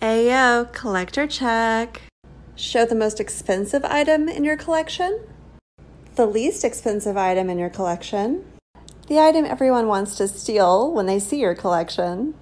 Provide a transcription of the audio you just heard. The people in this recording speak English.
Ayo, collector check. Show the most expensive item in your collection, the least expensive item in your collection, the item everyone wants to steal when they see your collection.